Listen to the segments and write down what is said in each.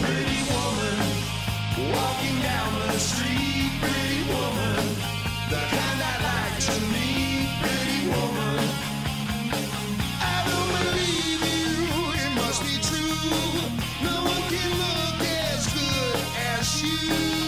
Pretty woman, walking down the street, pretty woman. No one can look as good as you.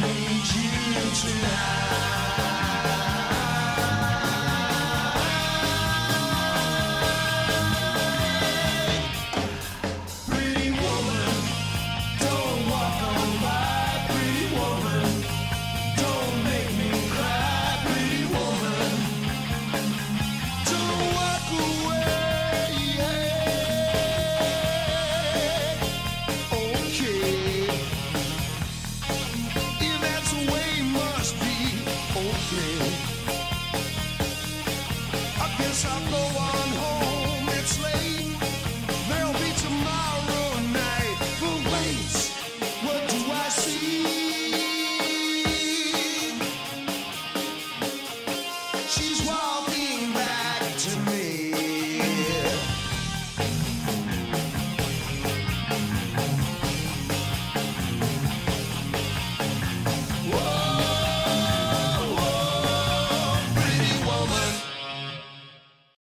need you tonight.